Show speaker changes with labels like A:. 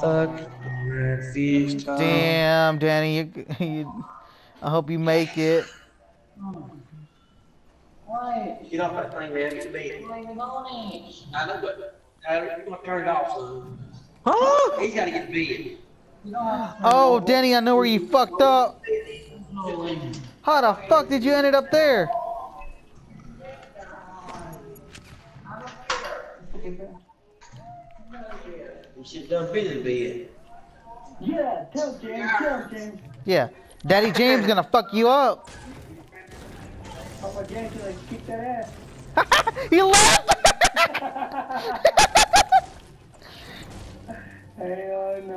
A: Fuck.
B: Damn, Danny, you, you, I hope you make it.
C: Why?
A: Get off that thing, man. It's a bed.
C: Why you on it?
A: I know, but uh, you're gonna turn it off soon. Huh? He's gotta get to bed.
C: You don't have to
B: Oh, Danny, I know where you fucked up. How the fuck did you end it up there?
A: Should in bed.
C: Yeah, tell James, tell James.
B: Yeah, Daddy James gonna fuck you up.
C: Papa James, like, kick that ass.
B: he left.
C: Hell no.